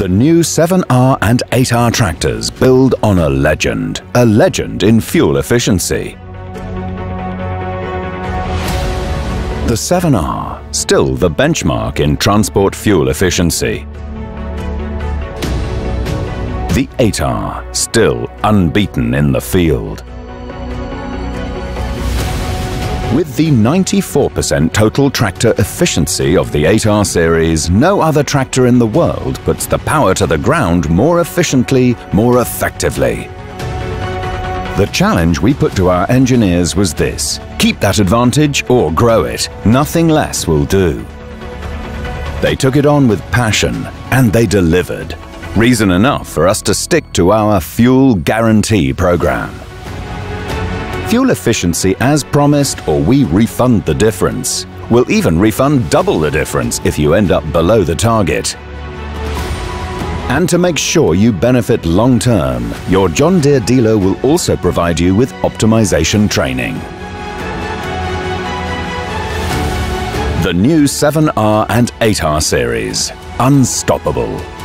The new 7R and 8R tractors build on a legend, a legend in fuel efficiency. The 7R, still the benchmark in transport fuel efficiency. The 8R, still unbeaten in the field. With the 94% total tractor efficiency of the 8R series, no other tractor in the world puts the power to the ground more efficiently, more effectively. The challenge we put to our engineers was this. Keep that advantage or grow it. Nothing less will do. They took it on with passion and they delivered. Reason enough for us to stick to our Fuel Guarantee program. Fuel efficiency as promised or we refund the difference. We'll even refund double the difference if you end up below the target. And to make sure you benefit long term, your John Deere dealer will also provide you with optimization training. The new 7R and 8R series. Unstoppable.